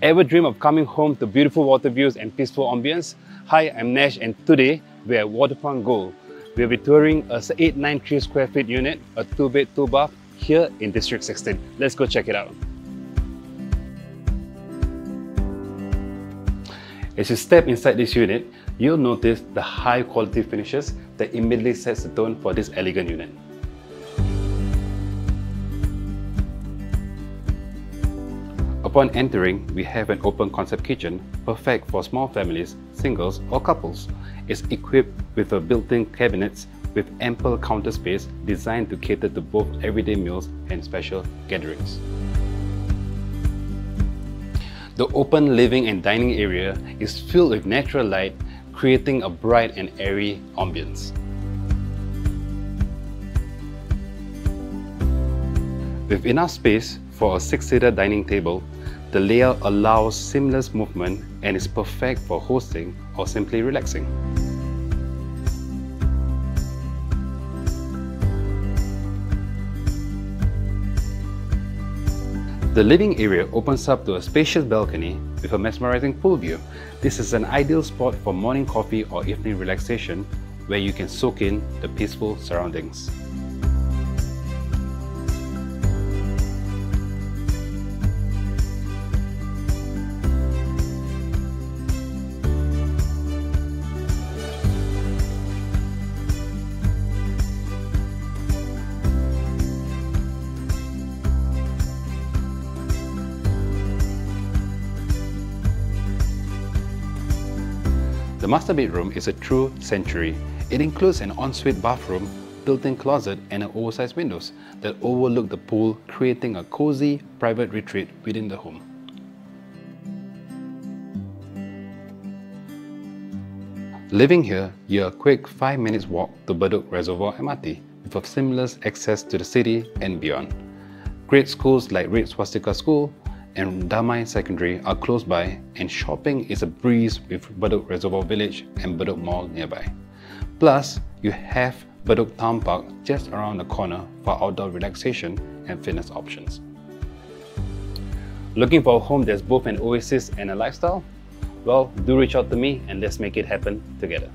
Ever dream of coming home to beautiful water views and peaceful ambience? Hi, I'm Nesh and today we're at Waterfront Gold. We'll be touring a 893 square feet unit, a 2-bed, 2-bath here in District 16. Let's go check it out. As you step inside this unit, you'll notice the high quality finishes that immediately sets the tone for this elegant unit. Upon entering, we have an open concept kitchen, perfect for small families, singles or couples. It's equipped with a built-in cabinets with ample counter space designed to cater to both everyday meals and special gatherings. The open living and dining area is filled with natural light, creating a bright and airy ambience. With enough space for a six-seater dining table, the layout allows seamless movement and is perfect for hosting or simply relaxing. The living area opens up to a spacious balcony with a mesmerizing pool view. This is an ideal spot for morning coffee or evening relaxation where you can soak in the peaceful surroundings. The master bedroom is a true sanctuary. It includes an ensuite bathroom, built-in closet and an oversized windows that overlook the pool, creating a cozy, private retreat within the home. Living here, you're a quick 5 minutes walk to Bedok Reservoir MRT with a seamless access to the city and beyond. Great schools like Red Swastika School, and Damai Secondary are close by and shopping is a breeze with Bedok Reservoir Village and Bedok Mall nearby. Plus, you have Bedok Town Park just around the corner for outdoor relaxation and fitness options. Looking for a home that's both an oasis and a lifestyle? Well, do reach out to me and let's make it happen together.